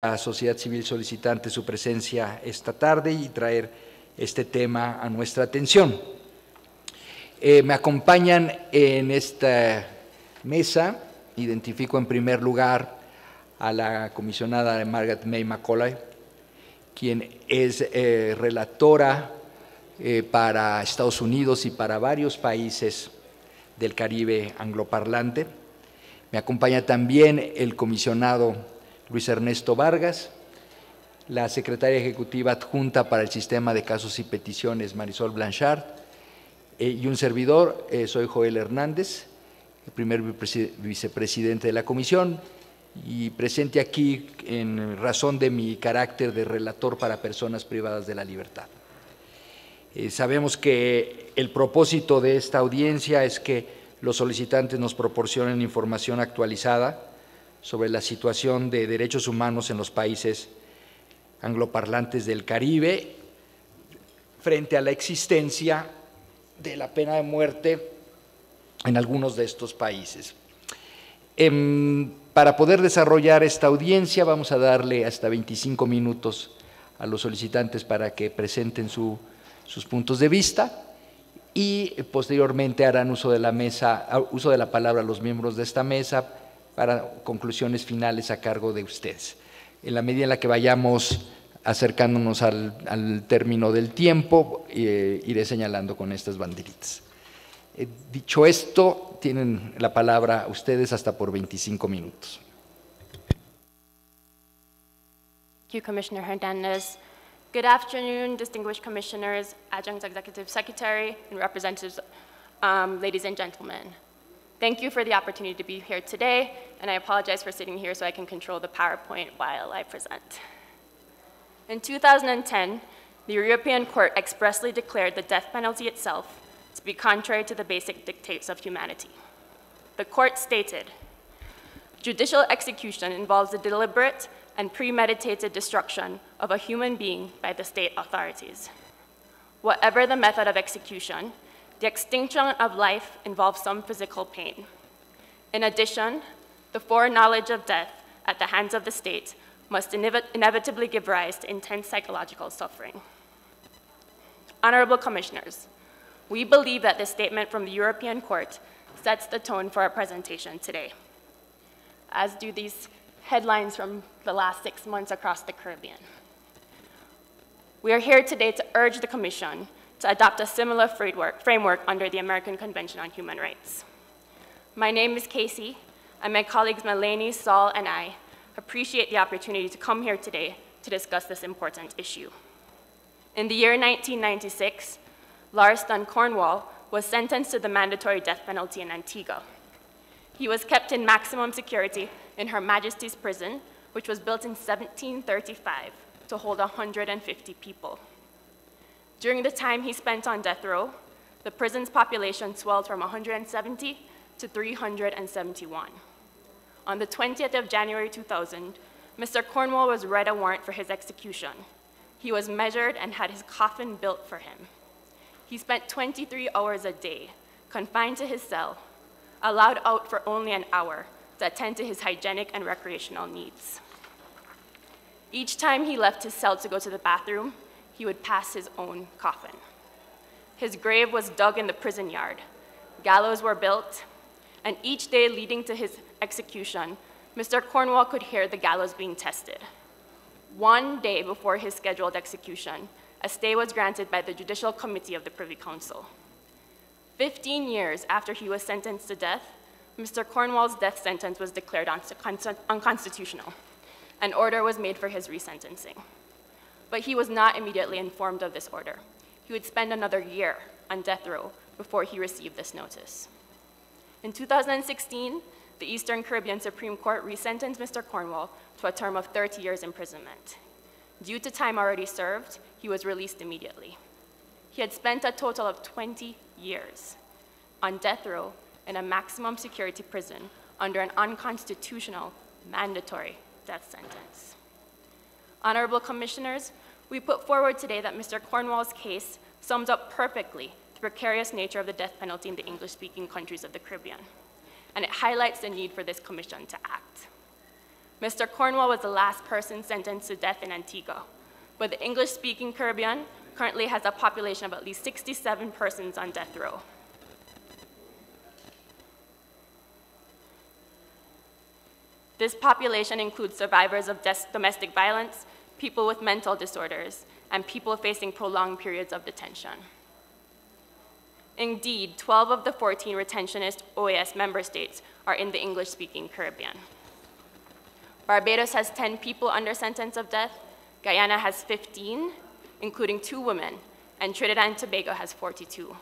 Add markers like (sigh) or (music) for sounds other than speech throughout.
la sociedad civil solicitante su presencia esta tarde y traer este tema a nuestra atención. Eh, me acompañan en esta mesa, identifico en primer lugar a la comisionada Margaret May Macaulay, quien es eh, relatora eh, para Estados Unidos y para varios países del Caribe angloparlante. Me acompaña también el comisionado Luis Ernesto Vargas, la secretaria ejecutiva adjunta para el sistema de casos y peticiones Marisol Blanchard eh, y un servidor, eh, soy Joel Hernández, el primer vicepresidente de la comisión y presente aquí en razón de mi carácter de relator para personas privadas de la libertad. Eh, sabemos que el propósito de esta audiencia es que los solicitantes nos proporcionen información actualizada sobre la situación de derechos humanos en los países angloparlantes del Caribe frente a la existencia de la pena de muerte en algunos de estos países. Em, para poder desarrollar esta audiencia vamos a darle hasta 25 minutos a los solicitantes para que presenten sus puntos de vista y posteriormente harán uso de la mesa, uso de la palabra los miembros de esta mesa para conclusiones finales a cargo de ustedes. En la medida en la que vayamos acercándonos al, término del tiempo, eh, iré señalando con estas banderitas. Eh, dicho esto, tienen la palabra ustedes hasta por 25 minutos. Thank you, Commissioner Hernandez. Good afternoon, distinguished commissioners, adjunct executive secretary, and representatives, um, ladies and gentlemen. Thank you for the opportunity to be here today, and I apologize for sitting here so I can control the PowerPoint while I present. In 2010, the European Court expressly declared the death penalty itself to be contrary to the basic dictates of humanity. The court stated, judicial execution involves the deliberate and premeditated destruction of a human being by the state authorities. Whatever the method of execution, the extinction of life involves some physical pain. In addition, the foreknowledge of death at the hands of the state must inevitably give rise to intense psychological suffering. Honorable Commissioners, we believe that this statement from the European Court sets the tone for our presentation today, as do these headlines from the last six months across the Caribbean. We are here today to urge the Commission to adopt a similar framework, under the American Convention on Human Rights. My name is Casey, and my colleagues Melanie, Saul, and I appreciate the opportunity to come here today to discuss this important issue. In the year 1996, Lars Dunn Cornwall was sentenced to the mandatory death penalty in Antigua. He was kept in maximum security in Her Majesty's Prison, which was built in 1735 to hold 150 people. During the time he spent on death row, the prison's population swelled from 170 to 371. On the 20th of January 2000, Mr. Cornwall was read a warrant for his execution. He was measured and had his coffin built for him. He spent 23 hours a day, confined to his cell, allowed out for only an hour to attend to his hygienic and recreational needs. Each time he left his cell to go to the bathroom, he would pass his own coffin. His grave was dug in the prison yard. Gallows were built, and each day leading to his execution, Mr. Cornwall could hear the gallows being tested. One day before his scheduled execution, a stay was granted by the Judicial Committee of the Privy Council. Fifteen years after he was sentenced to death, Mr. Cornwall's death sentence was declared unconstitutional. An order was made for his resentencing but he was not immediately informed of this order. He would spend another year on death row before he received this notice. In 2016, the Eastern Caribbean Supreme Court resentenced Mr. Cornwall to a term of 30 years imprisonment. Due to time already served, he was released immediately. He had spent a total of 20 years on death row in a maximum security prison under an unconstitutional mandatory death sentence. Honorable Commissioners, we put forward today that Mr. Cornwall's case sums up perfectly the precarious nature of the death penalty in the English-speaking countries of the Caribbean, and it highlights the need for this commission to act. Mr. Cornwall was the last person sentenced to death in Antigua, but the English speaking Caribbean currently has a population of at least 67 persons on death row. This population includes survivors of domestic violence, people with mental disorders, and people facing prolonged periods of detention. Indeed, 12 of the 14 retentionist OAS member states are in the English speaking Caribbean. Barbados has 10 people under sentence of death, Guyana has 15, including two women, and Trinidad and Tobago has 42.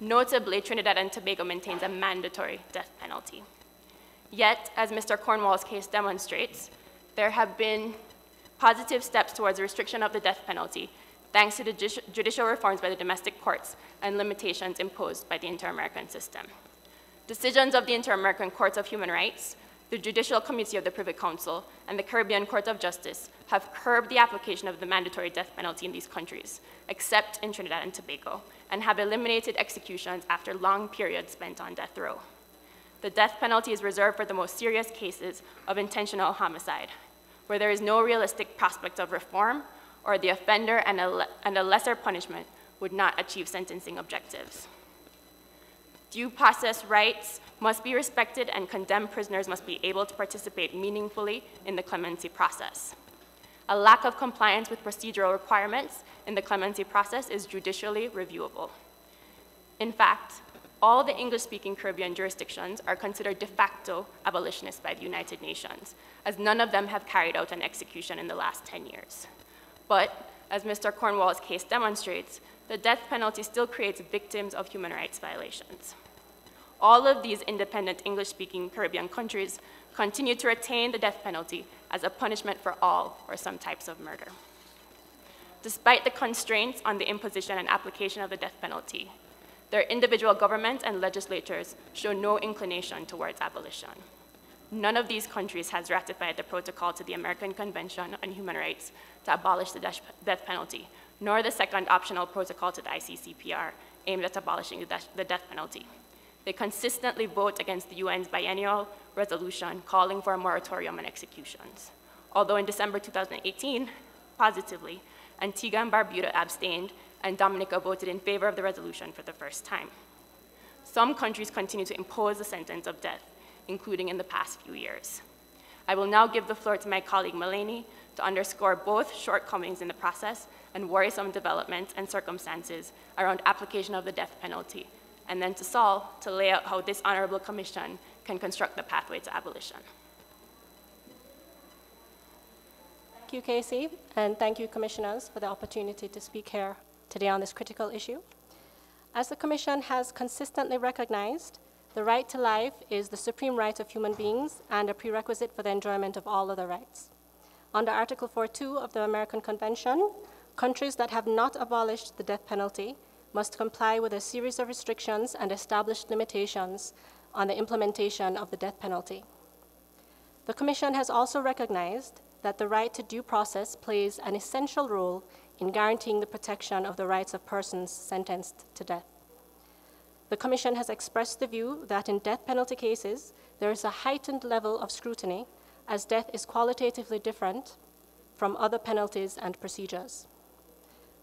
Notably, Trinidad and Tobago maintains a mandatory death penalty. Yet, as Mr. Cornwall's case demonstrates, there have been positive steps towards the restriction of the death penalty, thanks to the judicial reforms by the domestic courts and limitations imposed by the Inter-American system. Decisions of the Inter-American Courts of Human Rights, the Judicial Committee of the Privy Council, and the Caribbean Court of Justice have curbed the application of the mandatory death penalty in these countries, except in Trinidad and Tobago, and have eliminated executions after long periods spent on death row the death penalty is reserved for the most serious cases of intentional homicide, where there is no realistic prospect of reform or the offender and a, and a lesser punishment would not achieve sentencing objectives. Due process rights must be respected and condemned prisoners must be able to participate meaningfully in the clemency process. A lack of compliance with procedural requirements in the clemency process is judicially reviewable. In fact, all the English-speaking Caribbean jurisdictions are considered de facto abolitionists by the United Nations, as none of them have carried out an execution in the last 10 years. But, as Mr. Cornwall's case demonstrates, the death penalty still creates victims of human rights violations. All of these independent English-speaking Caribbean countries continue to retain the death penalty as a punishment for all or some types of murder. Despite the constraints on the imposition and application of the death penalty, their individual governments and legislatures show no inclination towards abolition. None of these countries has ratified the protocol to the American Convention on Human Rights to abolish the death penalty, nor the second optional protocol to the ICCPR aimed at abolishing the death penalty. They consistently vote against the UN's biennial resolution calling for a moratorium on executions. Although in December 2018, positively, Antigua and Barbuda abstained and Dominica voted in favor of the resolution for the first time. Some countries continue to impose the sentence of death, including in the past few years. I will now give the floor to my colleague Melanie to underscore both shortcomings in the process and worrisome developments and circumstances around application of the death penalty, and then to Saul to lay out how this honorable commission can construct the pathway to abolition. Thank you, Casey, and thank you, commissioners, for the opportunity to speak here today on this critical issue. As the Commission has consistently recognized, the right to life is the supreme right of human beings and a prerequisite for the enjoyment of all other rights. Under Article 4.2 of the American Convention, countries that have not abolished the death penalty must comply with a series of restrictions and established limitations on the implementation of the death penalty. The Commission has also recognized that the right to due process plays an essential role in guaranteeing the protection of the rights of persons sentenced to death. The Commission has expressed the view that in death penalty cases, there is a heightened level of scrutiny as death is qualitatively different from other penalties and procedures.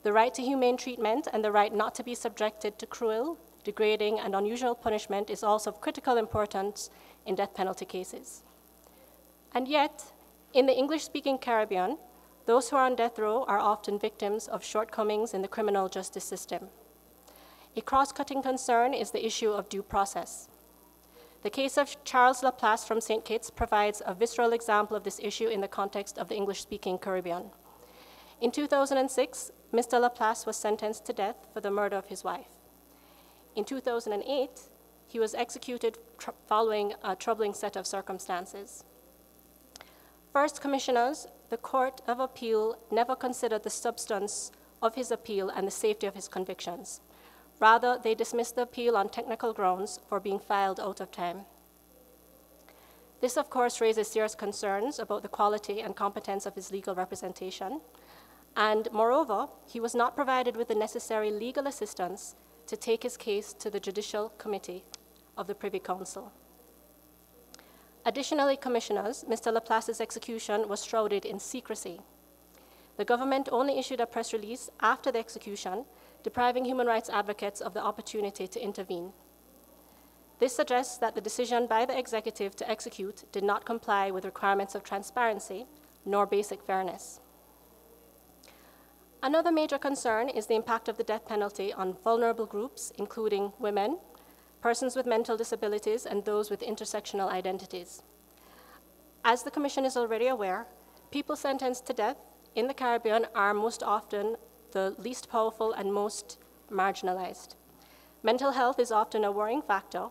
The right to humane treatment and the right not to be subjected to cruel, degrading, and unusual punishment is also of critical importance in death penalty cases. And yet, in the English speaking Caribbean, those who are on death row are often victims of shortcomings in the criminal justice system. A cross cutting concern is the issue of due process. The case of Charles Laplace from St. Kitts provides a visceral example of this issue in the context of the English speaking Caribbean. In 2006, Mr. Laplace was sentenced to death for the murder of his wife. In 2008, he was executed following a troubling set of circumstances. First, commissioners the Court of Appeal never considered the substance of his appeal and the safety of his convictions. Rather, they dismissed the appeal on technical grounds for being filed out of time. This, of course, raises serious concerns about the quality and competence of his legal representation. And moreover, he was not provided with the necessary legal assistance to take his case to the Judicial Committee of the Privy Council. Additionally, Commissioners, Mr. Laplace's execution was shrouded in secrecy. The government only issued a press release after the execution, depriving human rights advocates of the opportunity to intervene. This suggests that the decision by the executive to execute did not comply with requirements of transparency nor basic fairness. Another major concern is the impact of the death penalty on vulnerable groups, including women, persons with mental disabilities, and those with intersectional identities. As the Commission is already aware, people sentenced to death in the Caribbean are most often the least powerful and most marginalized. Mental health is often a worrying factor,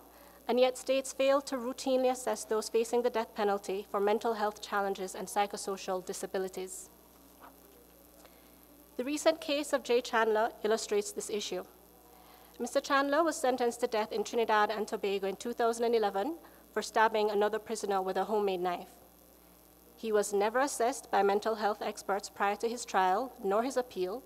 and yet states fail to routinely assess those facing the death penalty for mental health challenges and psychosocial disabilities. The recent case of Jay Chandler illustrates this issue. Mr. Chandler was sentenced to death in Trinidad and Tobago in 2011 for stabbing another prisoner with a homemade knife. He was never assessed by mental health experts prior to his trial, nor his appeal,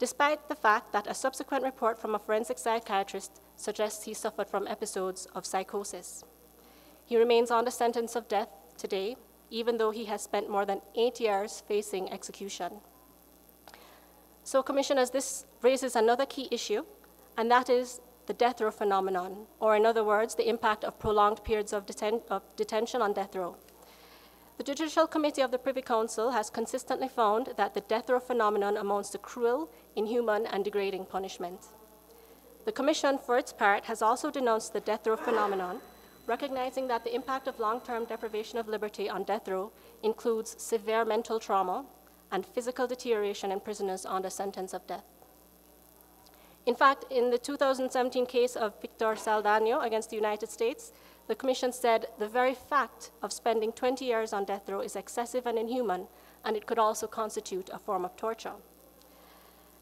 despite the fact that a subsequent report from a forensic psychiatrist suggests he suffered from episodes of psychosis. He remains on the sentence of death today, even though he has spent more than eight years facing execution. So, Commissioners, this raises another key issue and that is the death row phenomenon, or in other words, the impact of prolonged periods of, deten of, detention on death row. The Judicial Committee of the Privy Council has consistently found that the death row phenomenon amounts to cruel, inhuman, and degrading punishment. The Commission, for its part, has also denounced the death row phenomenon, recognizing that the impact of long term deprivation of liberty on death row includes severe mental trauma and physical deterioration in prisoners under sentence of death. In fact, in the 2017 case of Victor Saldano against the United States, the Commission said the very fact of spending 20 years on death row is excessive and inhuman, and it could also constitute a form of torture.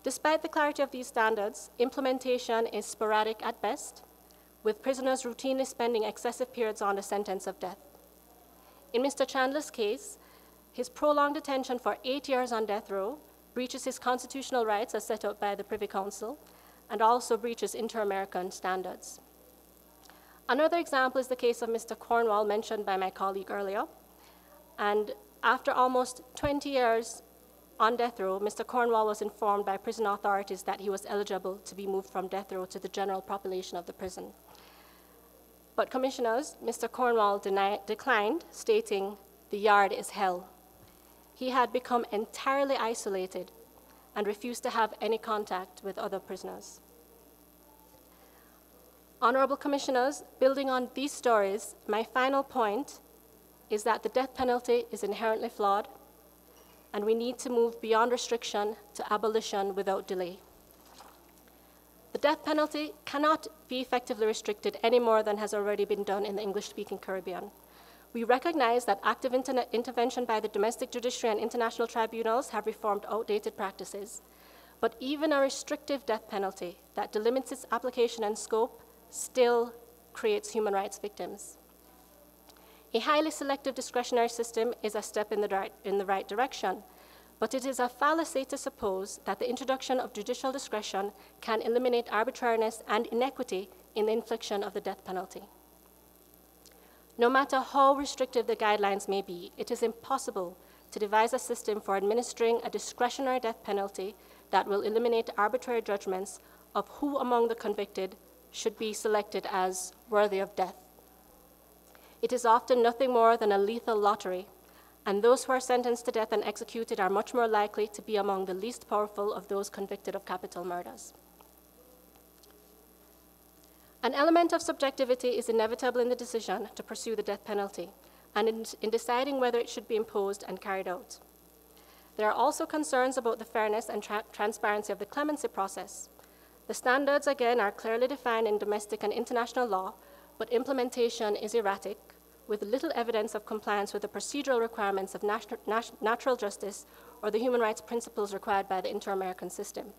Despite the clarity of these standards, implementation is sporadic at best, with prisoners routinely spending excessive periods on the sentence of death. In Mr. Chandler's case, his prolonged detention for eight years on death row breaches his constitutional rights as set out by the Privy Council and also breaches inter American standards. Another example is the case of Mr. Cornwall, mentioned by my colleague earlier. And after almost 20 years on death row, Mr. Cornwall was informed by prison authorities that he was eligible to be moved from death row to the general population of the prison. But commissioners, Mr. Cornwall declined, stating, the yard is hell. He had become entirely isolated and refused to have any contact with other prisoners. Honorable Commissioners, building on these stories, my final point is that the death penalty is inherently flawed, and we need to move beyond restriction to abolition without delay. The death penalty cannot be effectively restricted any more than has already been done in the English speaking Caribbean. We recognize that active inter intervention by the domestic judiciary and international tribunals have reformed outdated practices. But even a restrictive death penalty that delimits its application and scope still creates human rights victims. A highly selective discretionary system is a step in the, right, in the right direction, but it is a fallacy to suppose that the introduction of judicial discretion can eliminate arbitrariness and inequity in the infliction of the death penalty. No matter how restrictive the guidelines may be, it is impossible to devise a system for administering a discretionary death penalty that will eliminate arbitrary judgments of who among the convicted should be selected as worthy of death. It is often nothing more than a lethal lottery, and those who are sentenced to death and executed are much more likely to be among the least powerful of those convicted of capital murders. An element of subjectivity is inevitable in the decision to pursue the death penalty and in, in, deciding whether it should be imposed and carried out. There are also concerns about the fairness and tra transparency of the clemency process. The standards, again, are clearly defined in domestic and international law, but implementation is erratic, with little evidence of compliance with the procedural requirements of nat nat natural justice or the human rights principles required by the inter American system.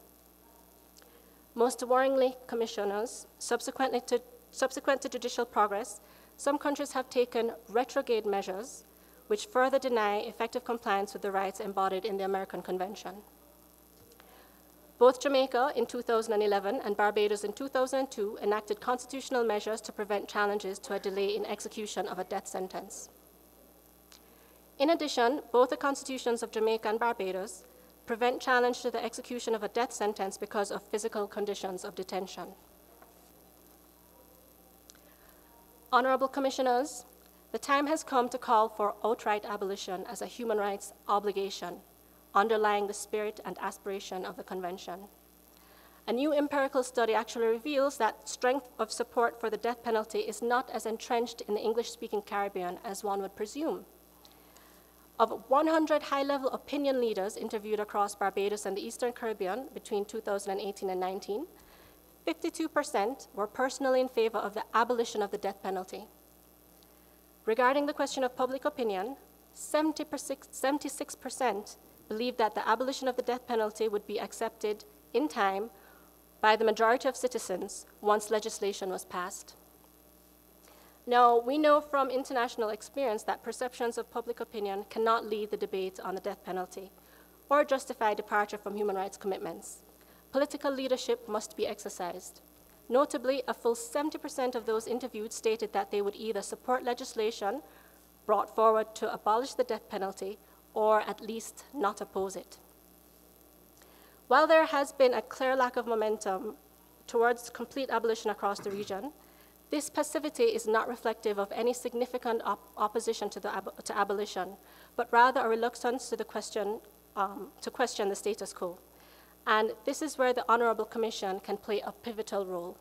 Most worryingly, commissioners, subsequently to, subsequent to judicial progress, some countries have taken retrograde measures which further deny effective compliance with the rights embodied in the American Convention. Both Jamaica in 2011 and Barbados in 2002 enacted constitutional measures to prevent challenges to a delay in execution of a death sentence. In addition, both the constitutions of Jamaica and Barbados prevent challenge to the execution of a death sentence because of physical conditions of detention. Honorable Commissioners, the time has come to call for outright abolition as a human rights obligation underlying the spirit and aspiration of the Convention. A new empirical study actually reveals that strength of support for the death penalty is not as entrenched in the English-speaking Caribbean as one would presume. Of 100 high-level opinion leaders interviewed across Barbados and the Eastern Caribbean between 2018 and 19, 52% were personally in favor of the abolition of the death penalty. Regarding the question of public opinion, 76% believed that the abolition of the death penalty would be accepted in time by the majority of citizens once legislation was passed. Now, we know from international experience that perceptions of public opinion cannot lead the debate on the death penalty or justify departure from human rights commitments. Political leadership must be exercised. Notably, a full 70% of those interviewed stated that they would either support legislation brought forward to abolish the death penalty or at least not oppose it. While there has been a clear lack of momentum towards complete abolition across the region, this passivity is not reflective of any significant op opposition to, ab to, abolition, but rather a reluctance to, the question, um, to question the status quo. And this is where the Honorable Commission can play a pivotal role.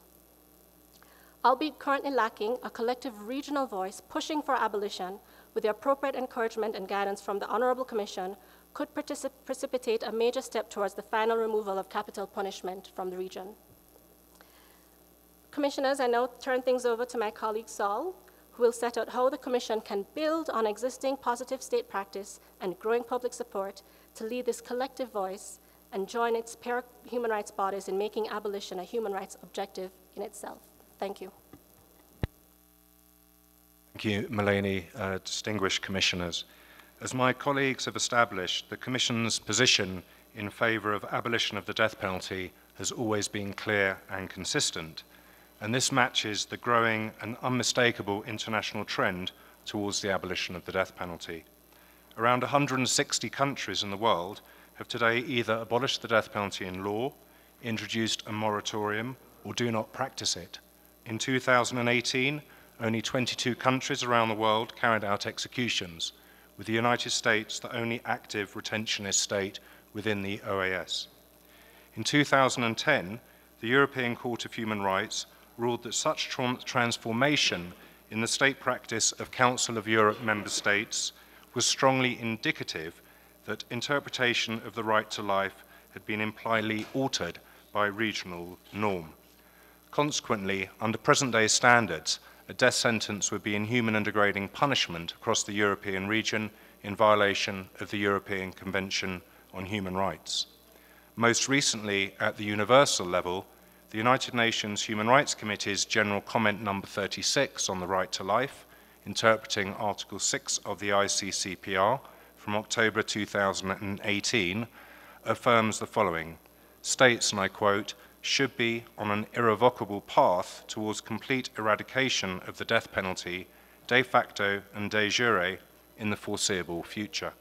Albeit currently lacking a collective regional voice pushing for abolition, with the appropriate encouragement and guidance from the Honorable Commission, could precipitate a major step towards the final removal of capital punishment from the region. Commissioners, I now turn things over to my colleague Saul, who will set out how the Commission can build on existing positive state practice and growing public support to lead this collective voice and join its peer human rights bodies in making abolition a human rights objective in itself. Thank you. Thank you, Melanie, uh, distinguished commissioners. As my colleagues have established, the Commission's position in favour of abolition of the death penalty has always been clear and consistent, and this matches the growing and unmistakable international trend towards the abolition of the death penalty. Around 160 countries in the world have today either abolished the death penalty in law, introduced a moratorium, or do not practice it. In 2018, only 22 countries around the world carried out executions, with the United States the only active retentionist state within the OAS. In 2010, the European Court of Human Rights ruled that such tra transformation in the state practice of Council of Europe member states was strongly indicative that interpretation of the right to life had been impliedly altered by regional norm. Consequently, under present-day standards, a death sentence would be inhuman and degrading punishment across the European region in violation of the European Convention on Human Rights. Most recently, at the universal level, the United Nations Human Rights Committee's General Comment Number 36 on the right to life, interpreting Article 6 of the ICCPR from October 2018, affirms the following. States, and I quote, should be on an irrevocable path towards complete eradication of the death penalty, de facto and de jure, in the foreseeable future.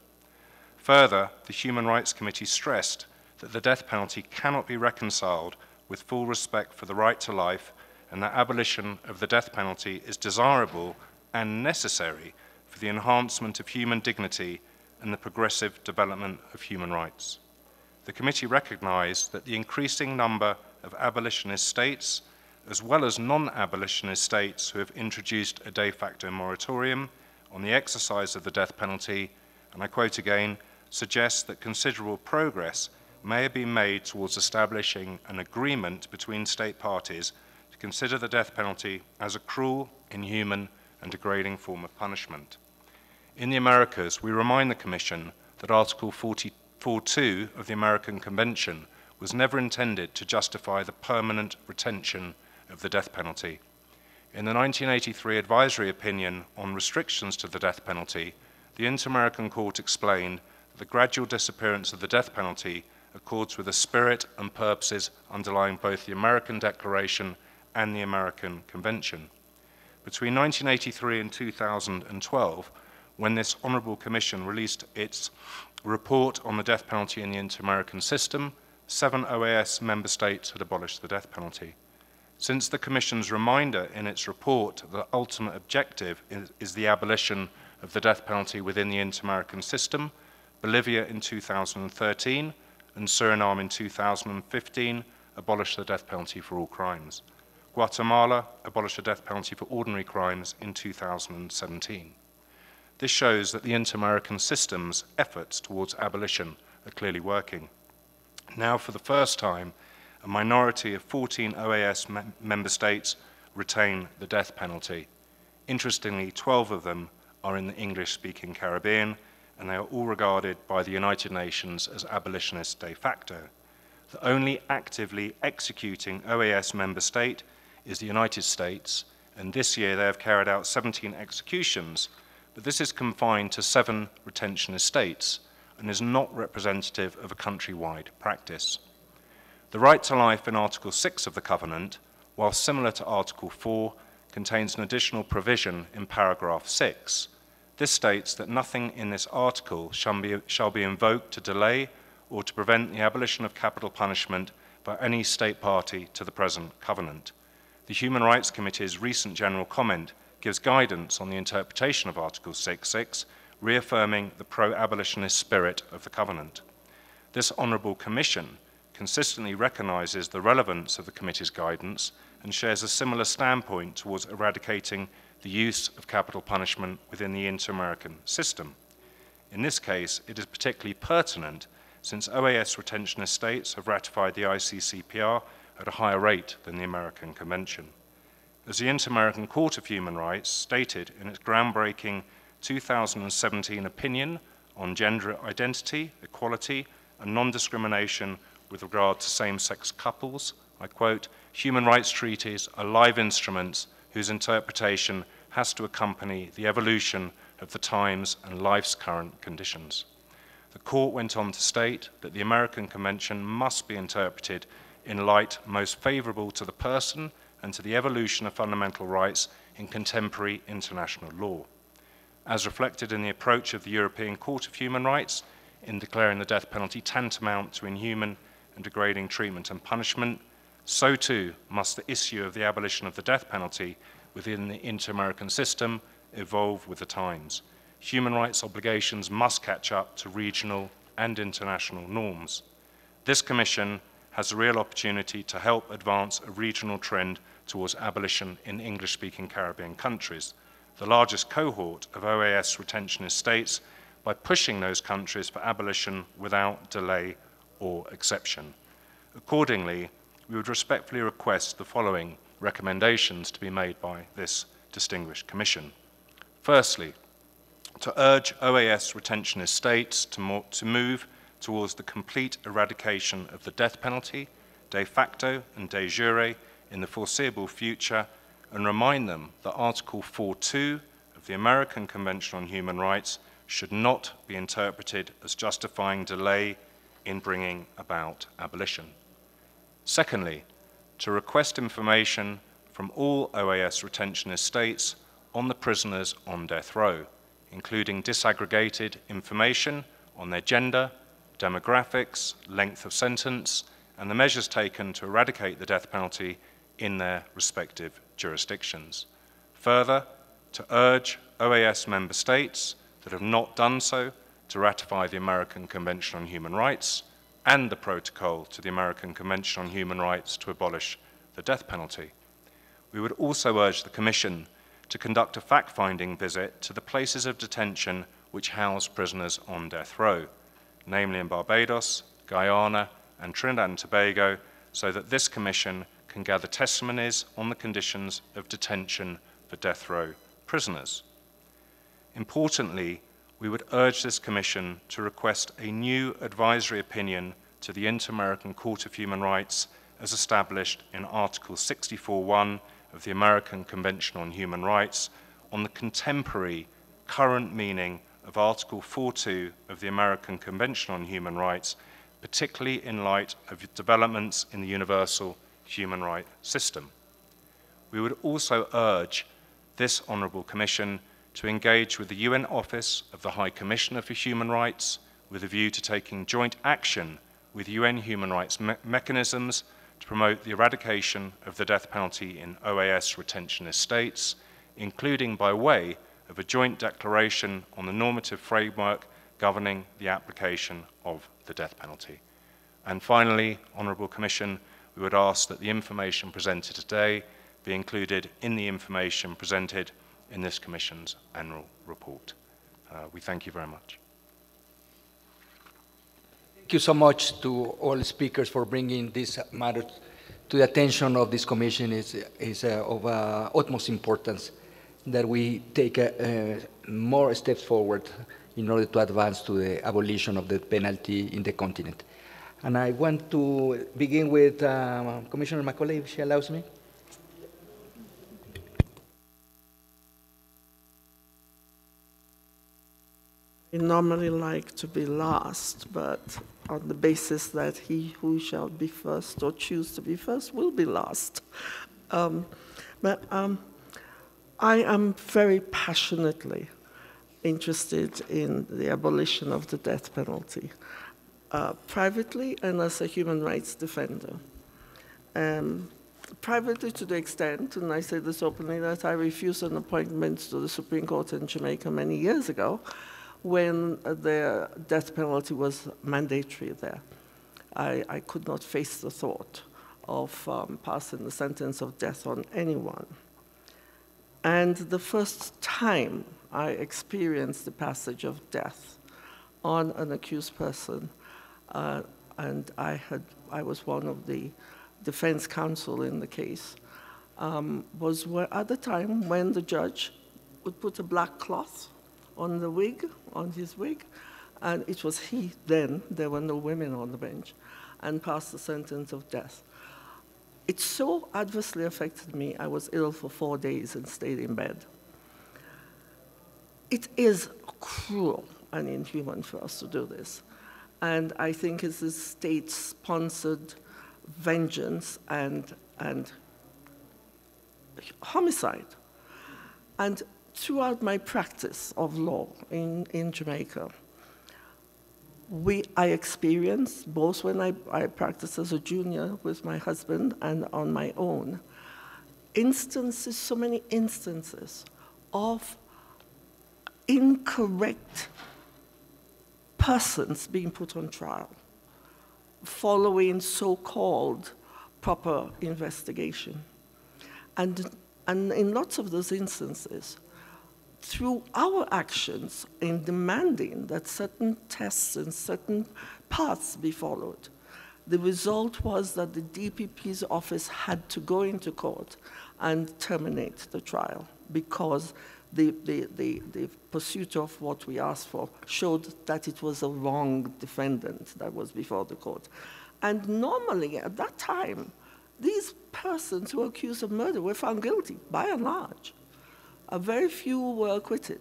Further, the Human Rights Committee stressed that the death penalty cannot be reconciled with full respect for the right to life and that abolition of the death penalty is desirable and necessary for the enhancement of human dignity and the progressive development of human rights. The committee recognized that the increasing number of abolitionist states, as well as non-abolitionist states who have introduced a de facto moratorium on the exercise of the death penalty, and I quote again, suggests that considerable progress may have been made towards establishing an agreement between state parties to consider the death penalty as a cruel, inhuman, and degrading form of punishment. In the Americas, we remind the Commission that Article 44.2 of the American Convention was never intended to justify the permanent retention of the death penalty. In the 1983 advisory opinion on restrictions to the death penalty, the Inter-American Court explained that the gradual disappearance of the death penalty accords with the spirit and purposes underlying both the American Declaration and the American Convention. Between 1983 and 2012, when this Honourable Commission released its report on the death penalty in the inter-American system, seven OAS member states had abolished the death penalty. Since the Commission's reminder in its report that the ultimate objective is, is the abolition of the death penalty within the inter-American system, Bolivia in 2013 and Suriname in 2015 abolished the death penalty for all crimes. Guatemala abolished the death penalty for ordinary crimes in 2017. This shows that the inter-American system's efforts towards abolition are clearly working. Now, for the first time, a minority of 14 OAS me member states retain the death penalty. Interestingly, 12 of them are in the English-speaking Caribbean, and they are all regarded by the United Nations as abolitionists de facto. The only actively executing OAS member state is the United States, and this year they have carried out 17 executions, but this is confined to seven retentionist states and is not representative of a countrywide practice. The right to life in Article 6 of the Covenant, while similar to Article 4, contains an additional provision in paragraph 6. This states that nothing in this article shall be, shall be invoked to delay or to prevent the abolition of capital punishment by any state party to the present covenant. The Human Rights Committee's recent general comment gives guidance on the interpretation of Article 6.6, reaffirming the pro-abolitionist spirit of the covenant. This Honourable Commission consistently recognises the relevance of the committee's guidance and shares a similar standpoint towards eradicating the use of capital punishment within the inter-American system. In this case, it is particularly pertinent since OAS retentionist states have ratified the ICCPR at a higher rate than the American Convention. As the Inter-American Court of Human Rights stated in its groundbreaking 2017 opinion on gender identity, equality, and non-discrimination with regard to same-sex couples, I quote, human rights treaties are live instruments whose interpretation has to accompany the evolution of the times and life's current conditions. The court went on to state that the American Convention must be interpreted in light most favorable to the person and to the evolution of fundamental rights in contemporary international law. As reflected in the approach of the European Court of Human Rights in declaring the death penalty tantamount to inhuman and degrading treatment and punishment, so too must the issue of the abolition of the death penalty within the inter-American system evolve with the times. Human rights obligations must catch up to regional and international norms. This Commission has a real opportunity to help advance a regional trend towards abolition in English-speaking Caribbean countries, the largest cohort of OAS retentionist states, by pushing those countries for abolition without delay or exception. Accordingly, we would respectfully request the following recommendations to be made by this distinguished commission. Firstly, to urge OAS retentionist states to, to move towards the complete eradication of the death penalty, de facto and de jure, in the foreseeable future, and remind them that Article 4.2 of the American Convention on Human Rights should not be interpreted as justifying delay in bringing about abolition. Secondly, to request information from all OAS retentionist states on the prisoners on death row, including disaggregated information on their gender, demographics, length of sentence, and the measures taken to eradicate the death penalty in their respective jurisdictions. Further, to urge OAS member states that have not done so to ratify the American Convention on Human Rights and the protocol to the American Convention on Human Rights to abolish the death penalty. We would also urge the Commission to conduct a fact-finding visit to the places of detention which house prisoners on death row, namely in Barbados, Guyana, and Trinidad and Tobago, so that this Commission can gather testimonies on the conditions of detention for death row prisoners. Importantly, we would urge this Commission to request a new advisory opinion to the Inter-American Court of Human Rights as established in Article 64.1 of the American Convention on Human Rights on the contemporary current meaning of Article 4.2 of the American Convention on Human Rights particularly in light of developments in the universal human rights system. We would also urge this Honourable Commission to engage with the UN Office of the High Commissioner for Human Rights with a view to taking joint action with UN human rights me mechanisms to promote the eradication of the death penalty in OAS retentionist states, including by way of a joint declaration on the normative framework governing the application of the death penalty. And finally, Honourable Commission, we would ask that the information presented today be included in the information presented in this Commission's annual report. Uh, we thank you very much. Thank you so much to all speakers for bringing this matter to the attention of this commission. It's, is uh, of uh, utmost importance that we take uh, more steps forward in order to advance to the abolition of the penalty in the continent. And I want to begin with uh, Commissioner Macaulay, if she allows me. I normally like to be last, but on the basis that he who shall be first or choose to be first will be last. Um, but um, I am very passionately interested in the abolition of the death penalty, uh, privately and as a human rights defender. Um, privately to the extent, and I say this openly, that I refused an appointment to the Supreme Court in Jamaica many years ago when the death penalty was mandatory there. I, I could not face the thought of um, passing the sentence of death on anyone. And the first time I experienced the passage of death on an accused person, uh, and I, had, I was one of the defense counsel in the case, um, was where, at the time when the judge would put a black cloth on the wig, on his wig, and it was he then, there were no women on the bench, and passed the sentence of death. It so adversely affected me, I was ill for four days and stayed in bed. It is cruel and inhuman for us to do this. And I think it's a state sponsored vengeance and, and homicide. And throughout my practice of law in, in Jamaica, we, I experienced, both when I, I practiced as a junior with my husband and on my own, instances, so many instances of incorrect persons being put on trial following so-called proper investigation. And, and in lots of those instances, through our actions in demanding that certain tests and certain paths be followed, the result was that the DPP's office had to go into court and terminate the trial because the, the, the, the, pursuit of what we asked for showed that it was a wrong defendant that was before the court. And normally, at that time, these persons who were accused of murder were found guilty, by and large a very few were acquitted.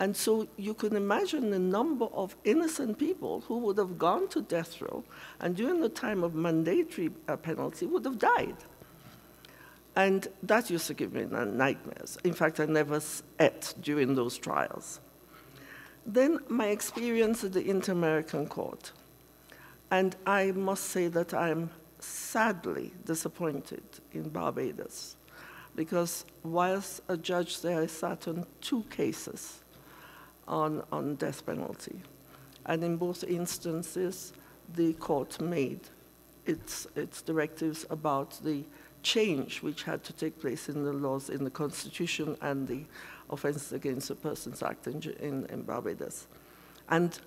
And so you can imagine the number of innocent people who would have gone to death row and during the time of mandatory uh, penalty would have died. And that used to give me nightmares. In fact, I never ate during those trials. Then my experience at the Inter-American Court. And I must say that I'm sadly disappointed in Barbados because whilst a judge there, sat on two cases on, on death penalty. And in both instances, the court made its, its directives about the change which had to take place in the laws in the Constitution and the Offences Against the Persons Act in, in, in Barbados. And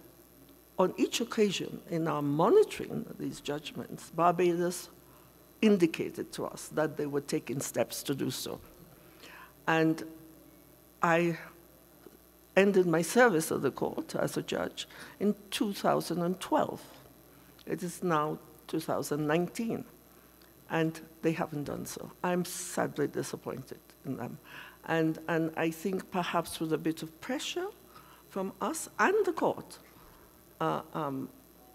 on each occasion, in our monitoring these judgments, Barbados indicated to us that they were taking steps to do so. And I ended my service of the court as a judge in 2012. It is now 2019, and they haven't done so. I'm sadly disappointed in them. And, and I think perhaps with a bit of pressure from us and the court, uh, um,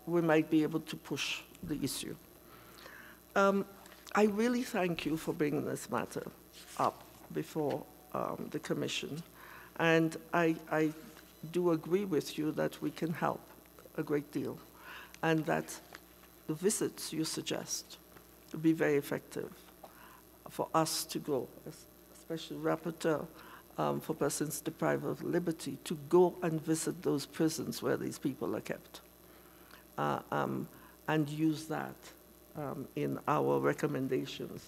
we might be able to push the issue. Um, I really thank you for bringing this matter up before um, the Commission. And I, I do agree with you that we can help a great deal and that the visits you suggest would be very effective for us to go, especially rapporteur um, for persons deprived of liberty, to go and visit those prisons where these people are kept uh, um, and use that um, in our recommendations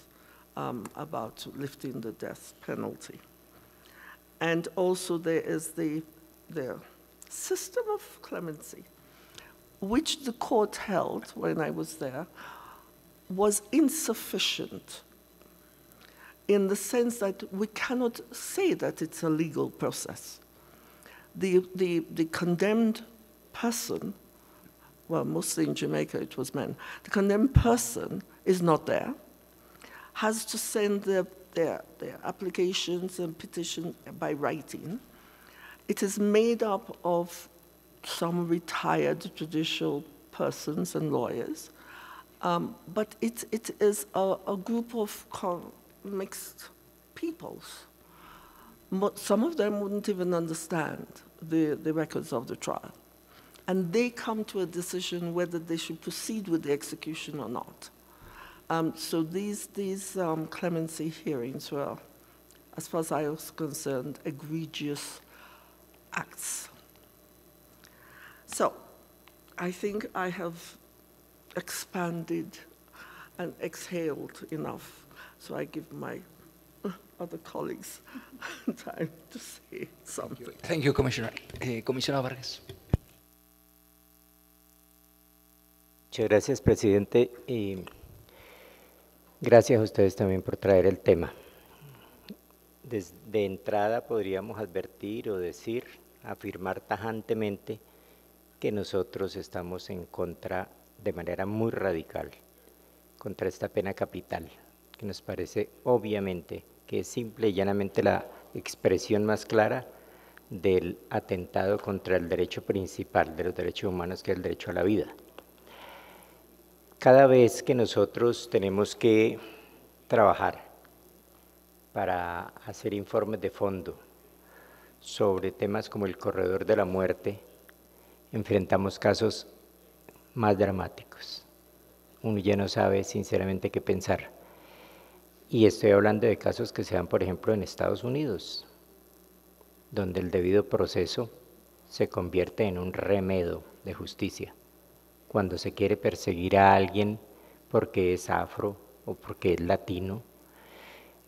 um, about lifting the death penalty. And also there is the, the system of clemency, which the court held when I was there, was insufficient in the sense that we cannot say that it's a legal process. The, the, the condemned person, well, mostly in Jamaica it was men, the condemned person is not there, has to send their, their, their applications and petition by writing. It is made up of some retired judicial persons and lawyers, um, but it, it is a, a group of mixed peoples. Some of them wouldn't even understand the, the records of the trial. And they come to a decision whether they should proceed with the execution or not. Um, so these, these um, clemency hearings were, as far as I was concerned, egregious acts. So I think I have expanded and exhaled enough. So I give my uh, other colleagues (laughs) time to say something. Thank you, Commissioner. Eh, Comisionado Vargas. Muchas gracias, presidente. Y gracias a ustedes también por traer el tema. Desde entrada podríamos advertir o decir, afirmar tajantemente que nosotros estamos en contra de manera muy radical contra esta pena capital, que nos parece obviamente que es simple y llanamente la expresión más clara del atentado contra el derecho principal de los derechos humanos, que es el derecho a la vida. Cada vez que nosotros tenemos que trabajar para hacer informes de fondo sobre temas como el corredor de la muerte, enfrentamos casos más dramáticos. Uno ya no sabe sinceramente qué pensar. Y estoy hablando de casos que se dan, por ejemplo, en Estados Unidos, donde el debido proceso se convierte en un remedo de justicia. Cuando se quiere perseguir a alguien porque es afro o porque es latino,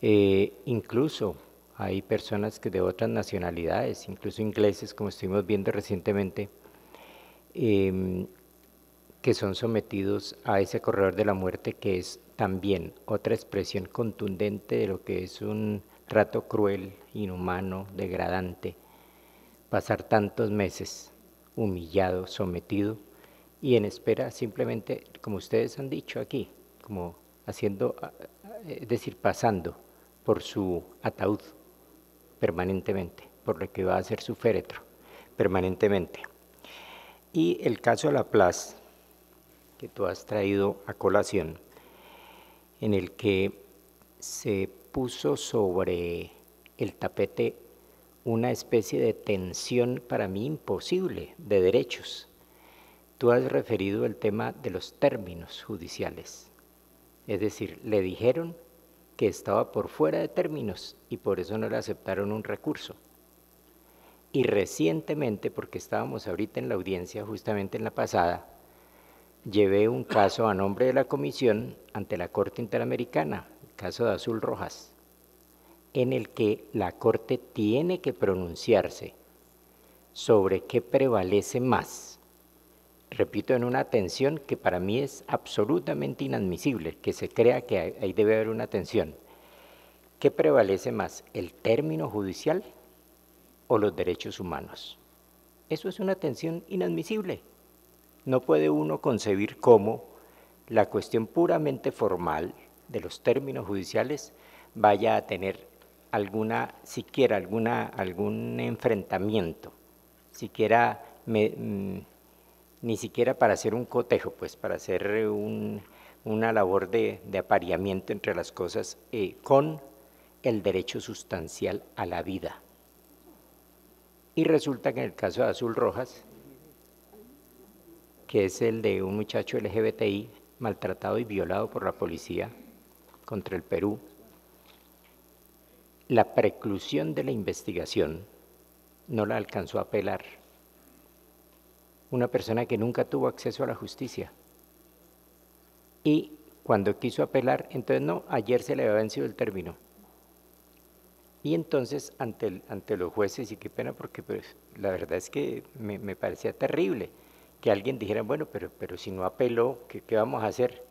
eh, incluso hay personas que de otras nacionalidades, incluso ingleses, como estuvimos viendo recientemente, em, que son sometidos a ese corredor de la muerte que es también otra expresión contundente de lo que es un trato cruel, inhumano, degradante, pasar tantos meses humillado, sometido y en espera simplemente, como ustedes han dicho aquí, como haciendo, es decir, pasando por su ataúd permanentemente, por lo que va a ser su féretro permanentemente. Y el caso de la Plaza que tú has traído a colación, en el que se puso sobre el tapete una especie de tensión para mí imposible de derechos. Tú has referido el tema de los términos judiciales. Es decir, le dijeron que estaba por fuera de términos y por eso no le aceptaron un recurso. Y recientemente, porque estábamos ahorita en la audiencia, justamente en la pasada, llevé un caso a nombre de la Comisión ante la Corte Interamericana, el caso de Azul Rojas, en el que la Corte tiene que pronunciarse sobre qué prevalece más. Repito, en una tensión que para mí es absolutamente inadmisible, que se crea que ahí debe haber una tensión. ¿Qué prevalece más, el término judicial o los derechos humanos? Eso es una tensión inadmisible. No puede uno concebir cómo la cuestión puramente formal de los términos judiciales vaya a tener alguna, siquiera alguna, algún enfrentamiento, siquiera mm, ni siquiera para hacer un cotejo, pues para hacer una labor de, apareamiento entre las cosas eh, con el derecho sustancial a la vida. Y resulta que en el caso de Azul Rojas, que es el de un muchacho LGBTI maltratado y violado por la policía contra el Perú, la preclusión de la investigación no la alcanzó a apelar una persona que nunca tuvo acceso a la justicia. Y cuando quiso apelar, entonces no, ayer se le había vencido el término. Y entonces ante, ante los jueces, y qué pena porque pues, la verdad es que me, parecía terrible que alguien dijera, bueno, pero, pero si no apeló, ¿qué, ¿qué vamos a hacer?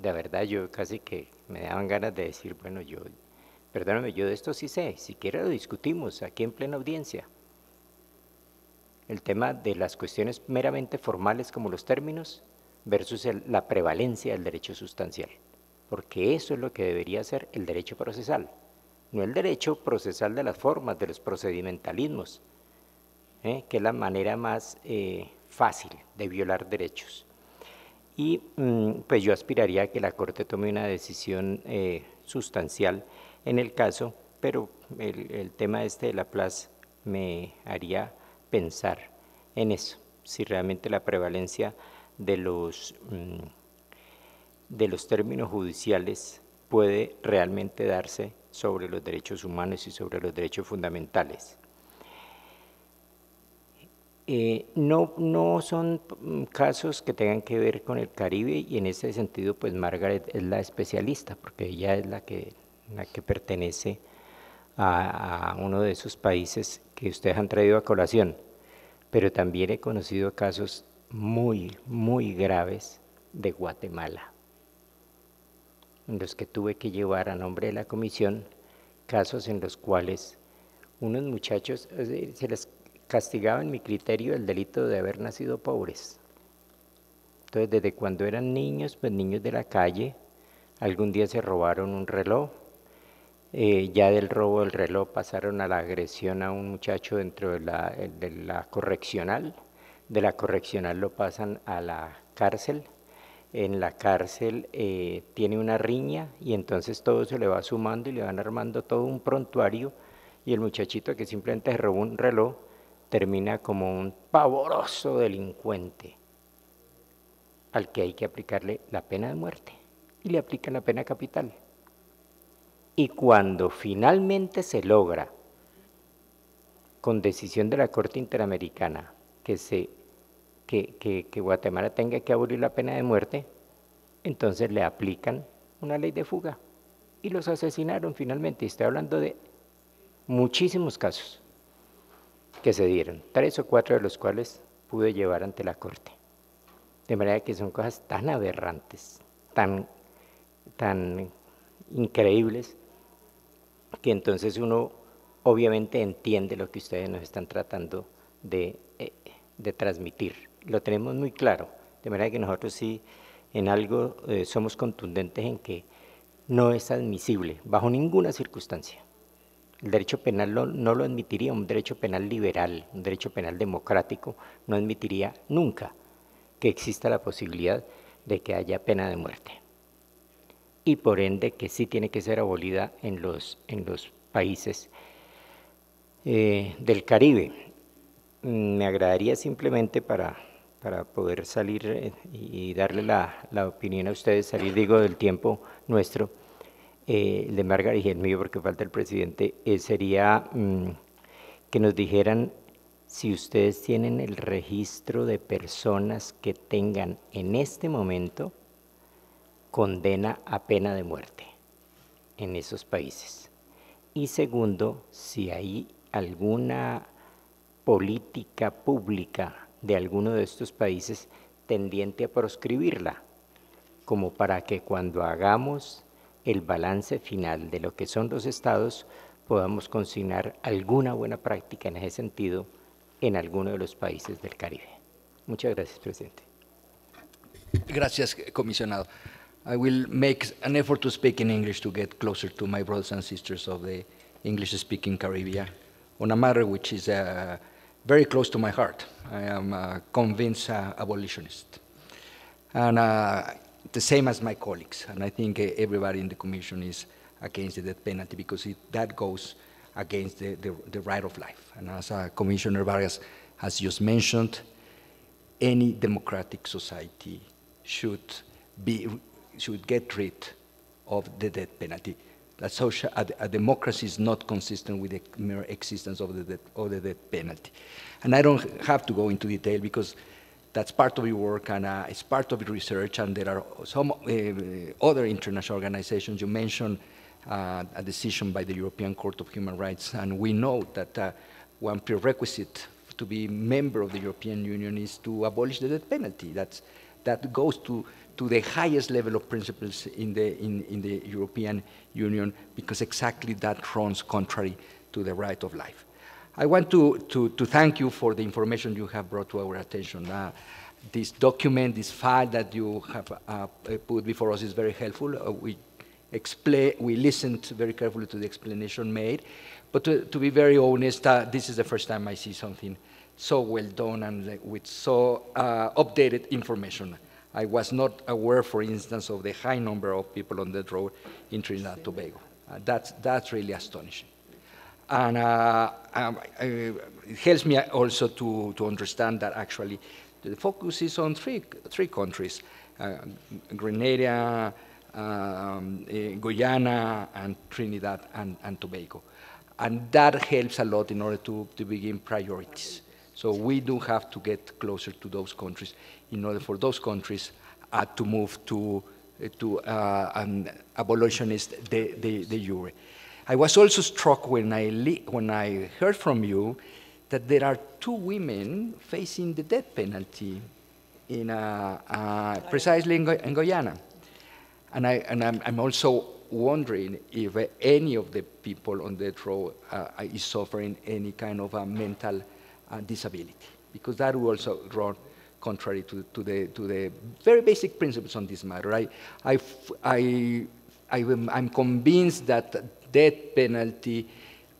De verdad yo casi que me daban ganas de decir, bueno, yo, perdóname, yo de esto sí sé, si quiere lo discutimos aquí en plena audiencia el tema de las cuestiones meramente formales como los términos versus la prevalencia del derecho sustancial, porque eso es lo que debería ser el derecho procesal, no el derecho procesal de las formas, de los procedimentalismos, ¿eh? que es la manera más eh, fácil de violar derechos. Y mm, pues yo aspiraría a que la Corte tome una decisión eh, sustancial en el caso, pero el, el tema este de la plaza me haría pensar en eso, si realmente la prevalencia de los, mm, de los términos judiciales puede realmente darse sobre los derechos humanos y sobre los derechos fundamentales. Eh, no, no son mm, casos que tengan que ver con el Caribe y en ese sentido pues Margaret es la especialista porque ella es la que, la que pertenece a, uno de esos países que ustedes han traído a colación, pero también he conocido casos muy, muy graves de Guatemala, en los que tuve que llevar a nombre de la comisión casos en los cuales unos muchachos se les castigaba en mi criterio el delito de haber nacido pobres. Entonces, desde cuando eran niños, pues niños de la calle, algún día se robaron un reloj, eh, ya del robo del reloj pasaron a la agresión a un muchacho dentro de la, de la correccional, de la correccional lo pasan a la cárcel, en la cárcel eh, tiene una riña y entonces todo se le va sumando y le van armando todo un prontuario. Y el muchachito que simplemente robó un reloj termina como un pavoroso delincuente al que hay que aplicarle la pena de muerte. Y le aplican la pena capital. Y cuando finalmente se logra, con decisión de la Corte Interamericana, que, se, que, Guatemala tenga que abolir la pena de muerte, entonces le aplican una ley de fuga y los asesinaron finalmente. Estoy hablando de muchísimos casos que se dieron, tres o cuatro de los cuales pude llevar ante la Corte. De manera que son cosas tan aberrantes, tan, tan increíbles, que entonces uno obviamente entiende lo que ustedes nos están tratando de, eh, transmitir. Lo tenemos muy claro, de manera que nosotros sí en algo eh, somos contundentes en que no es admisible bajo ninguna circunstancia. El derecho penal no lo admitiría, un derecho penal liberal, un derecho penal democrático, no admitiría nunca que exista la posibilidad de que haya pena de muerte y por ende que sí tiene que ser abolida en los, en los países eh, del Caribe. Mm, me agradaría simplemente para, para poder salir eh, y darle la, la, opinión a ustedes, salir digo del tiempo nuestro, eh, de Margarita y el mío porque falta el presidente, sería mm, que nos dijeran si ustedes tienen el registro de personas que tengan en este momento condena a pena de muerte en esos países. Y segundo, si hay alguna política pública de alguno de estos países tendiente a proscribirla, como para que cuando hagamos el balance final de lo que son los estados, podamos consignar alguna buena práctica en ese sentido en alguno de los países del Caribe. Muchas gracias, presidente. Gracias, comisionado. I will make an effort to speak in English to get closer to my brothers and sisters of the English-speaking Caribbean on a matter which is uh, very close to my heart. I am a convinced uh, abolitionist. And uh, the same as my colleagues. And I think uh, everybody in the Commission is against the death penalty because it, that goes against the, the, the, right of life. And as uh, Commissioner Vargas has just mentioned, any democratic society should, be, should get rid of the death penalty. That social, a, a, democracy is not consistent with the mere existence of the, death, of the death penalty. And I don't have to go into detail because that's part of your work and uh, it's part of your research and there are some uh, other international organizations. You mentioned uh, a decision by the European Court of Human Rights and we know that uh, one prerequisite to be member of the European Union is to abolish the death penalty. That's, that goes to, to the highest level of principles in the, in, in the European Union because exactly that runs contrary to the right of life. I want to, to, to thank you for the information you have brought to our attention. Uh, this document, this file that you have uh, put before us is very helpful. Uh, we, explain, we listened very carefully to the explanation made. But to, to be very honest, uh, this is the first time I see something so well done and with so uh, updated information. I was not aware, for instance, of the high number of people on that road in Trinidad and Tobago. Uh, that's, that's really astonishing. And uh, um, it helps me also to, to understand that actually the focus is on three, three countries, uh, Grenada, um, eh, Guyana, and Trinidad and, and Tobago. And that helps a lot in order to, to begin priorities. So we do have to get closer to those countries in order for those countries uh, to move to, uh, to uh, an abolitionist de, de, de. I was also struck when I, when I heard from you that there are two women facing the death penalty in, uh, uh, precisely in, in, Guyana. And, I, and I'm, I'm, also wondering if any of the people on death row uh, is suffering any kind of a mental disability, because that will also run contrary to, to, the, to the very basic principles on this matter. I, I, I, I am convinced that death penalty,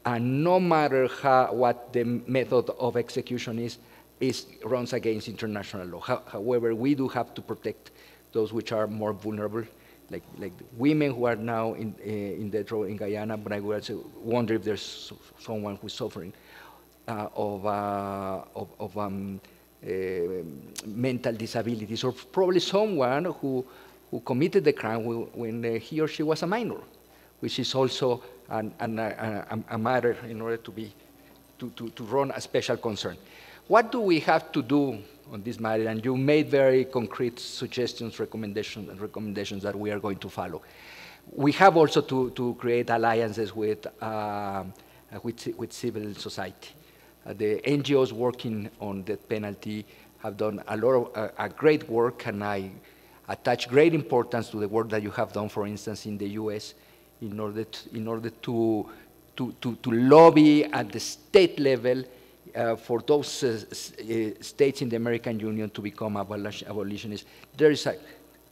and no matter how, what the method of execution is, is runs against international law. However, we do have to protect those which are more vulnerable, like, like women who are now in, uh, in death row in Guyana, but I would also wonder if there's someone who's suffering of, uh, of, of um, uh, mental disabilities, or probably someone who, who committed the crime when he or she was a minor, which is also an, an, a, a, matter in order to, be, to, to, to run a special concern. What do we have to do on this matter? And you made very concrete suggestions, recommendations, and recommendations that we are going to follow. We have also to, to create alliances with, uh, with, with civil society. Uh, the NGOs working on death penalty have done a lot of uh, a great work, and I attach great importance to the work that you have done, for instance, in the U.S., in order to, in order to, to, to, to lobby at the state level uh, for those uh, uh, states in the American Union to become abolitionists. There is a,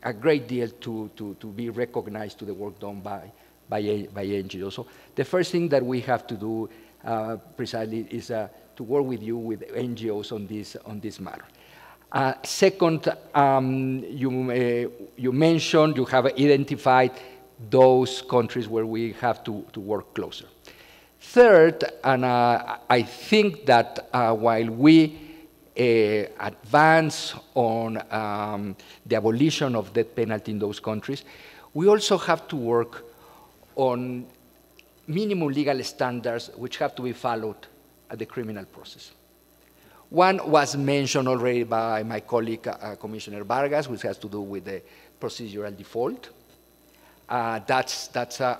a great deal to, to, to be recognized to the work done by, by, by NGOs. So the first thing that we have to do uh, precisely is to work with you, with NGOs on this, on this matter. Uh, second, um, you, uh, you mentioned you have identified those countries where we have to, to work closer. Third, and uh, I think that uh, while we uh, advance on um, the abolition of death penalty in those countries, we also have to work on minimum legal standards which have to be followed at the criminal process. One was mentioned already by my colleague, uh, Commissioner Vargas, which has to do with the procedural default. Uh, that's that's a,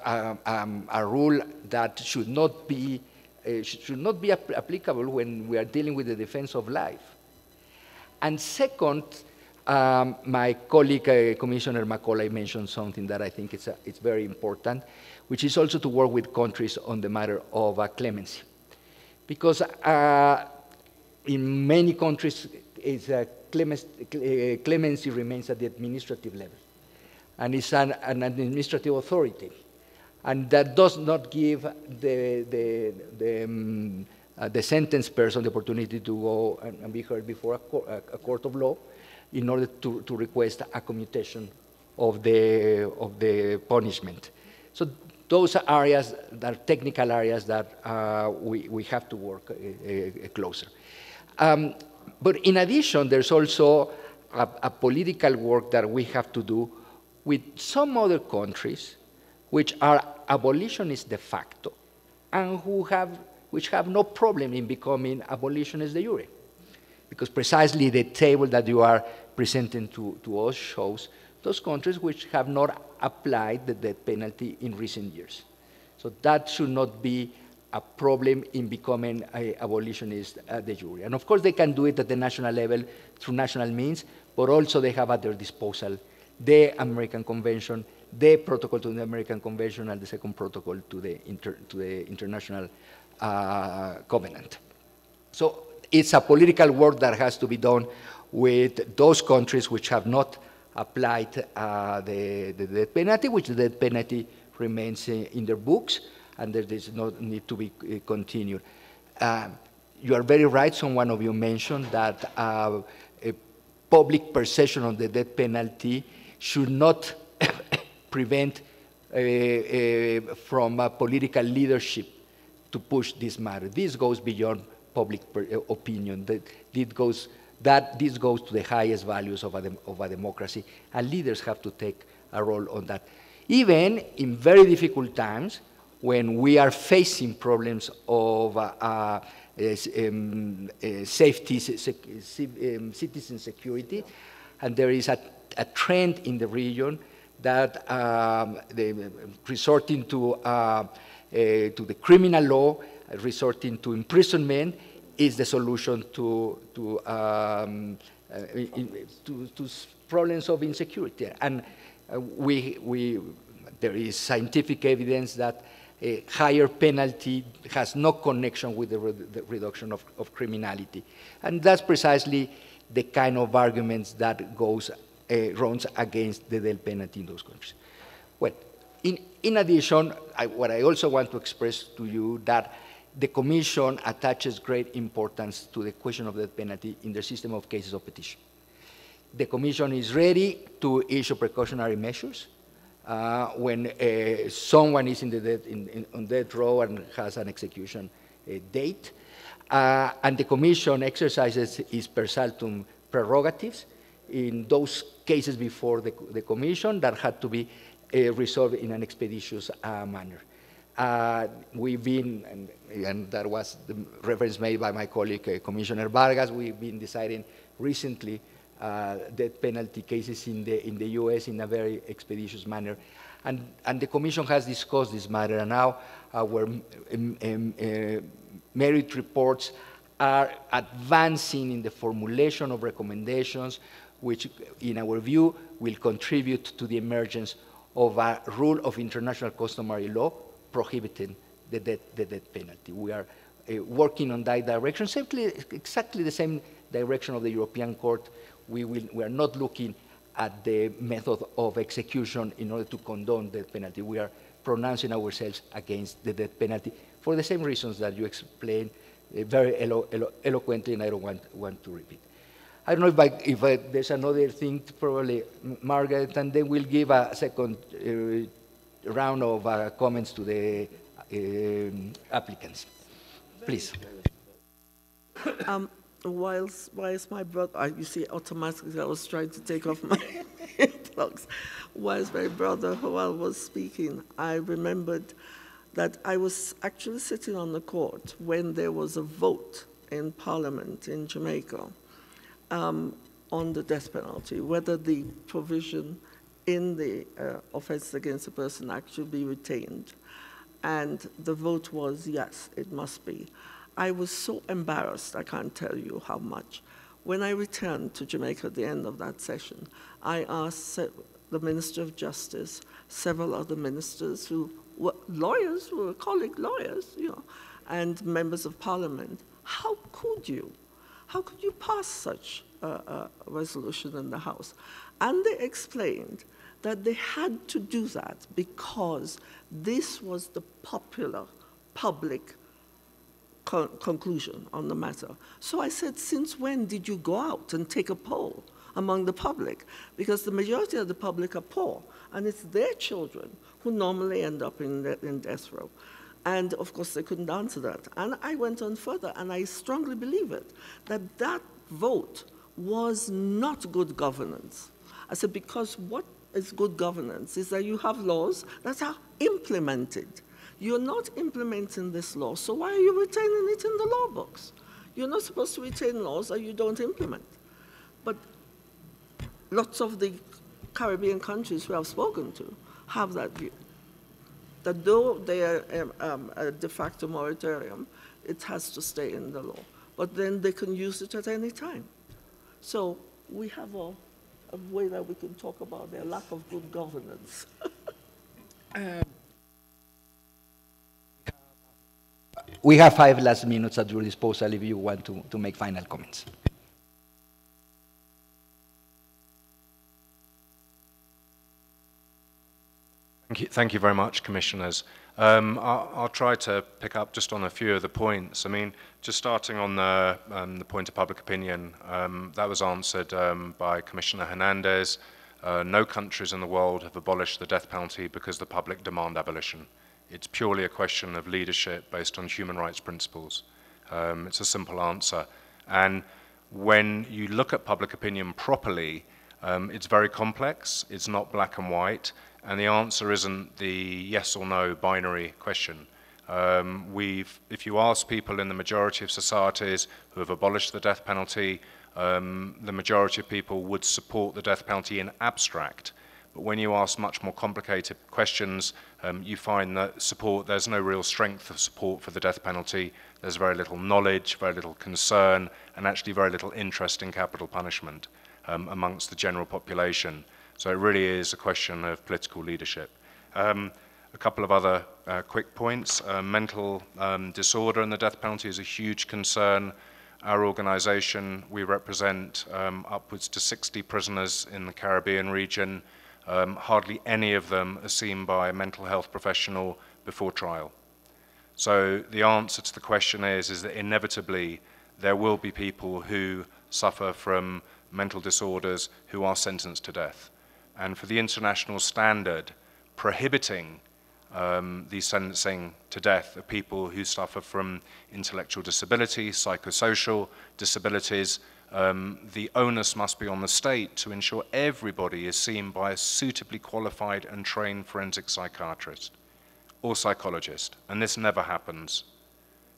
a, um, a, rule that should not be uh, should not be ap applicable when we are dealing with the defense of life. And second, um, my colleague, uh, Commissioner Macaulay, mentioned something that I think it's, a, it's very important, which is also to work with countries on the matter of uh, clemency because uh, in many countries, uh, clemency remains at the administrative level, and it's an, an, administrative authority, and that does not give the, the, the, um, uh, the sentenced person the opportunity to go and, and be heard before a, a court of law in order to, to request a commutation of the, of the punishment. So those are areas that are technical areas that uh, we, we have to work uh, uh, closer. Um, but in addition, there's also a, a, political work that we have to do with some other countries which are abolitionists de facto and who have, which have no problem in becoming abolitionists de jure. Because precisely the table that you are presenting to, to us shows those countries which have not applied the death penalty in recent years. So that should not be a problem in becoming an abolitionist de jure. And of course, they can do it at the national level through national means, but also they have at their disposal the American Convention, the protocol to the American Convention, and the second protocol to the, inter, to the International uh, Covenant. So it's a political work that has to be done with those countries which have not applied uh, the, the death penalty, which the death penalty remains in, their books, and there is no need to be uh, continued. Uh, you are very right, someone of you mentioned that uh, a public perception of the death penalty should not (coughs) prevent uh, uh, from political leadership to push this matter. This goes beyond public opinion. That, it goes that this goes to the highest values of a, of a democracy, and leaders have to take a role on that. Even in very difficult times, when we are facing problems of uh, uh, um, uh, safety, um, citizen security, and there is a, a, trend in the region that um, the, resorting to, uh, uh, to the criminal law, resorting to imprisonment, is the solution to, to, um, uh, in, to, to, problems of insecurity. And uh, we, we, there is scientific evidence that a higher penalty has no connection with the, re the reduction of, of, criminality. And that's precisely the kind of arguments that goes, uh, runs against the death penalty in those countries. Well, in, in addition, I, what I also want to express to you that the Commission attaches great importance to the question of death penalty in the system of cases of petition. The Commission is ready to issue precautionary measures uh, when uh, someone is in the death, in, in, on death row and has an execution uh, date. Uh, and the Commission exercises its per saltum prerogatives in those cases before the, the Commission that had to be uh, resolved in an expeditious uh, manner. Uh, we've been, and, and, that was the reference made by my colleague, uh, Commissioner Vargas, we've been deciding recently uh, death penalty cases in the, in the US in a very expeditious manner. And, and the Commission has discussed this matter, and now our um, um, uh, merit reports are advancing in the formulation of recommendations, which, in our view, will contribute to the emergence of a rule of international customary law prohibiting the death, the death penalty. We are uh, working on that direction, simply exactly the same direction of the European Court. We, will, we are not looking at the method of execution in order to condone the death penalty. We are pronouncing ourselves against the death penalty for the same reasons that you explained uh, very elo elo eloquently, and I don't want, want to repeat. I don't know if, I, if I, there's another thing, probably Margaret, and then we'll give a second uh, round of uh, comments to the um, applicants. Please. Um, whilst, whilst my brother, you see, automatically I was trying to take off my (laughs) plugs. Whilst my brother Joel was speaking, I remembered that I was actually sitting on the court when there was a vote in Parliament in Jamaica um, on the death penalty, whether the provision in the uh, Offense Against a Person Act should be retained. And the vote was yes, it must be. I was so embarrassed, I can't tell you how much. When I returned to Jamaica at the end of that session, I asked the Minister of Justice, several other ministers who were lawyers, who were colleague lawyers, you know, and members of parliament, how could you? How could you pass such a, a resolution in the House? And they explained that they had to do that because this was the popular public co- conclusion on the matter. So I said, Since when did you go out and take a poll among the public? Because the majority of the public are poor, and it's their children who normally end up in, in death row. And of course, they couldn't answer that. And I went on further, and I strongly believe it that that vote was not good governance. I said, because what is good governance is that you have laws that are implemented. You're not implementing this law, so why are you retaining it in the law books? You're not supposed to retain laws that you don't implement. But lots of the Caribbean countries who I've spoken to have that view. That though they are um, um, a de facto moratorium, it has to stay in the law. But then they can use it at any time. So we have a, a way that we can talk about their lack of good governance. (laughs) We have five last minutes at your disposal if you want to, to make final comments. Thank you, thank you very much, Commissioners. Um, I'll, I'll try to pick up just on a few of the points. I mean, just starting on the, um, the point of public opinion, um, that was answered um, by Commissioner Hernandez. Uh, no countries in the world have abolished the death penalty because the public demand abolition. It's purely a question of leadership based on human rights principles. Um, it's a simple answer. And when you look at public opinion properly, um, it's very complex. It's not black and white. And the answer isn't the yes or no binary question. Um, we've, if you ask people in the majority of societies who have abolished the death penalty, um, the majority of people would support the death penalty in abstract. But when you ask much more complicated questions, um, you find that support, there's no real strength of support for the death penalty. There's very little knowledge, very little concern, and actually very little interest in capital punishment um, amongst the general population. So it really is a question of political leadership. Um, a couple of other uh, quick points. Uh, mental um, disorder and the death penalty is a huge concern. Our organization, we represent um, upwards to 60 prisoners in the Caribbean region. Um, hardly any of them are seen by a mental health professional before trial. So the answer to the question is, is that inevitably there will be people who suffer from mental disorders who are sentenced to death. And for the international standard prohibiting um, the sentencing to death of people who suffer from intellectual disability, psychosocial disabilities, um, the onus must be on the state to ensure everybody is seen by a suitably qualified and trained forensic psychiatrist or psychologist. And this never happens.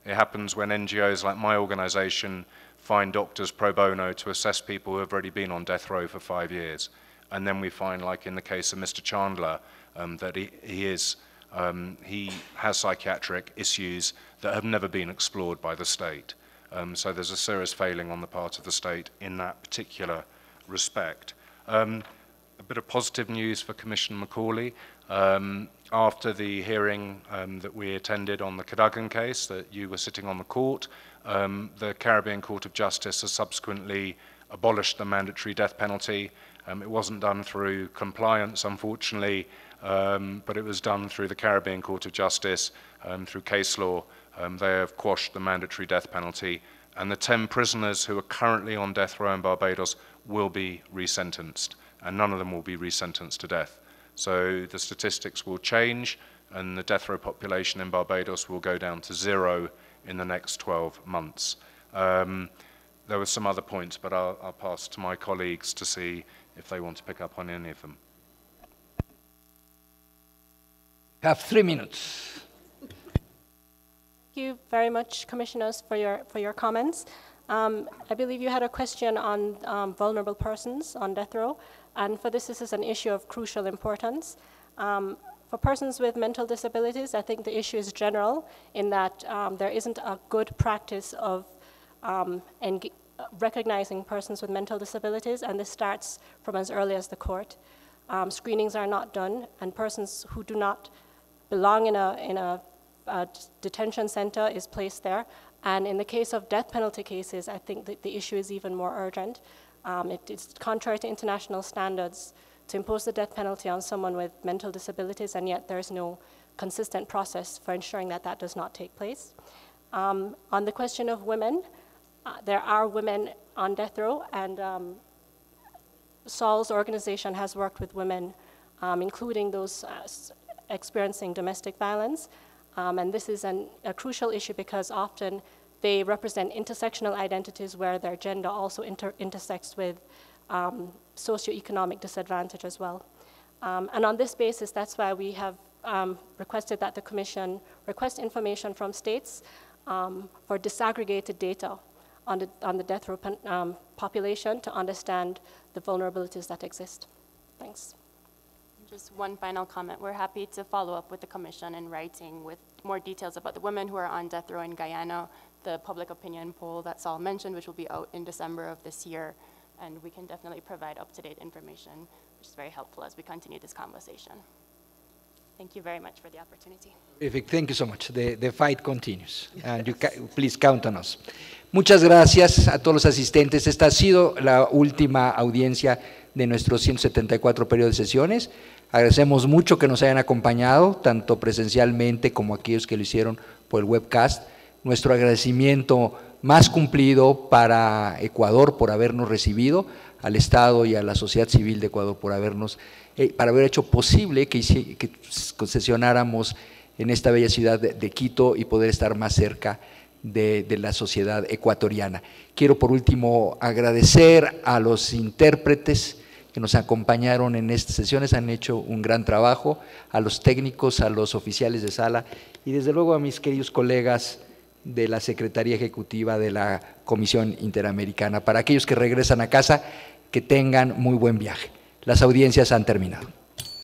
It happens when NGOs like my organization find doctors pro bono to assess people who have already been on death row for five years. And then we find, like in the case of Mr. Chandler, um, that he, he is um, he has psychiatric issues that have never been explored by the state. Um, so there's a serious failing on the part of the state in that particular respect. Um, a bit of positive news for Commissioner Macaulay. Um, after the hearing um, that we attended on the Cadogan case, that you were sitting on the court, um, the Caribbean Court of Justice has subsequently abolished the mandatory death penalty. Um, it wasn't done through compliance, unfortunately, um, but it was done through the Caribbean Court of Justice, um, through case law. They have quashed the mandatory death penalty, and the 10 prisoners who are currently on death row in Barbados will be resentenced, and none of them will be resentenced to death. So the statistics will change, and the death row population in Barbados will go down to zero in the next 12 months. Um, there were some other points, but I'll, I'll pass to my colleagues to see if they want to pick up on any of them. Have three minutes. Thank you very much, Commissioners, for your, for your comments. Um, I believe you had a question on um, vulnerable persons on death row, and for this, this is an issue of crucial importance. Um, for persons with mental disabilities, I think the issue is general in that um, there isn't a good practice of um, recognizing persons with mental disabilities, and this starts from as early as the court. Um, screenings are not done, and persons who do not belong in a, in a, a detention center is placed there. And in the case of death penalty cases, I think that the issue is even more urgent. Um, it, it's contrary to international standards to impose the death penalty on someone with mental disabilities, and yet there's no consistent process for ensuring that that does not take place. Um, on the question of women, uh, there are women on death row, and um, Saul's organization has worked with women, um, including those uh, experiencing domestic violence. Um, and this is an, a crucial issue because often they represent intersectional identities where their gender also inter- intersects with um, socioeconomic disadvantage as well. Um, and on this basis, that's why we have um, requested that the Commission request information from states um, for disaggregated data on the, on the death row um, population to understand the vulnerabilities that exist. Thanks. Just one final comment. We're happy to follow up with the commission in writing with more details about the women who are on death row in Guyana, the public opinion poll that Saul mentioned, which will be out in December of this year. And we can definitely provide up-to-date information, which is very helpful as we continue this conversation. Thank you very much for the opportunity. Terrific. Thank you so much. The, the fight continues. And please count on us. Muchas gracias a todos los asistentes. Esta ha sido la última audiencia de nuestro 174 periodo de sesiones. Agradecemos mucho que nos hayan acompañado, tanto presencialmente como aquellos que lo hicieron por el webcast. Nuestro agradecimiento más cumplido para Ecuador por habernos recibido, al Estado y a la sociedad civil de Ecuador por habernos, eh, para haber hecho posible que, que concesionáramos en esta bella ciudad de, Quito y poder estar más cerca de la sociedad ecuatoriana. Quiero por último agradecer a los intérpretes que nos acompañaron en estas sesiones, han hecho un gran trabajo, a los técnicos, a los oficiales de sala y desde luego a mis queridos colegas de la Secretaría Ejecutiva de la Comisión Interamericana. Para aquellos que regresan a casa, que tengan muy buen viaje. Las audiencias han terminado.